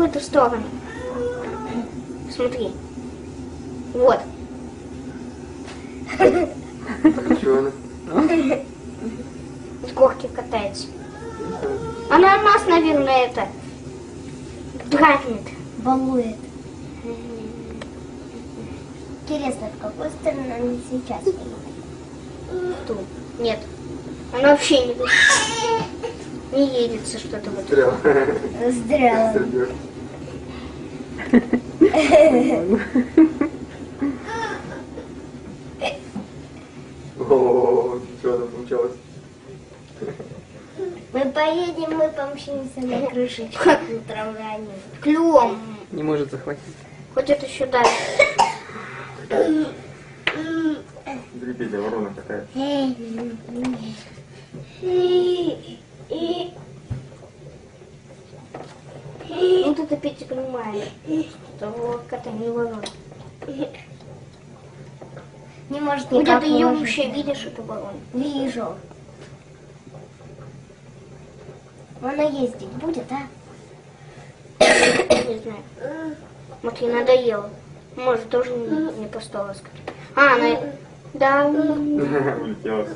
в эту сторону. Смотри. Вот. Чего она? С горки катается. Она нас, наверное, это дразнит. Балует. Интересно, в какую сторону она сейчас едет? Ту. Нет. Она вообще не, не едется что-то вот. Стрел. Здрава. О, что там получалось? Мы поедем, мы помчимся на крышечку на трамвайне. Клювом. Не может захватить. Хоть это еще дальше. Петя, ворона какая. Вот это Петя понимает, что это не ворона. Не может никак ты ее уложить. вообще видишь, эту ворону? Вижу. Она ездить будет, а? Не знаю. Вот ей надоело. Может, тоже не, не по сказать. А, она... Да, Улетела.